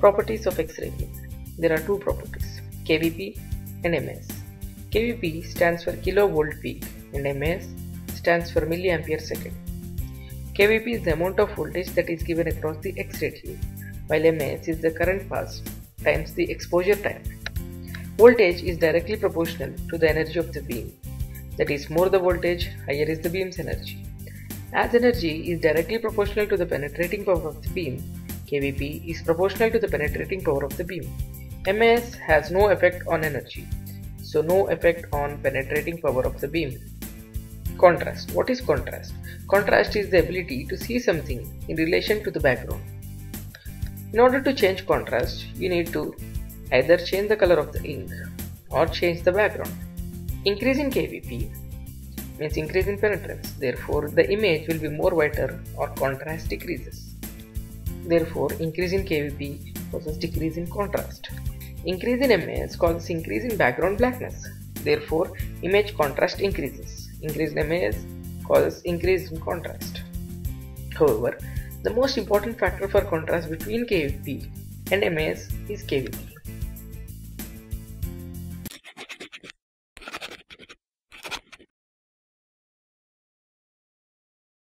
Properties of X-ray beam. There are two properties, KVP and MAS. KVP stands for kilovolt peak and MAS stands for milliampere second. KVP is the amount of voltage that is given across the X-ray tube, while MAS is the current passed times the exposure time. Voltage is directly proportional to the energy of the beam. That is, more the voltage, higher is the beam's energy. As energy is directly proportional to the penetrating power of the beam, KVP is proportional to the penetrating power of the beam. MAS has no effect on energy, so no effect on penetrating power of the beam. Contrast. What is contrast? Contrast is the ability to see something in relation to the background. In order to change contrast, you need to either change the color of the ink or change the background. Increasing KVP means increase in penetrance, therefore the image will be more whiter or contrast decreases. Therefore, increase in KVP causes decrease in contrast. Increase in MAS causes increase in background blackness, therefore image contrast increases. Increase in MAS causes increase in contrast. However, the most important factor for contrast between KVP and MAS is KVP.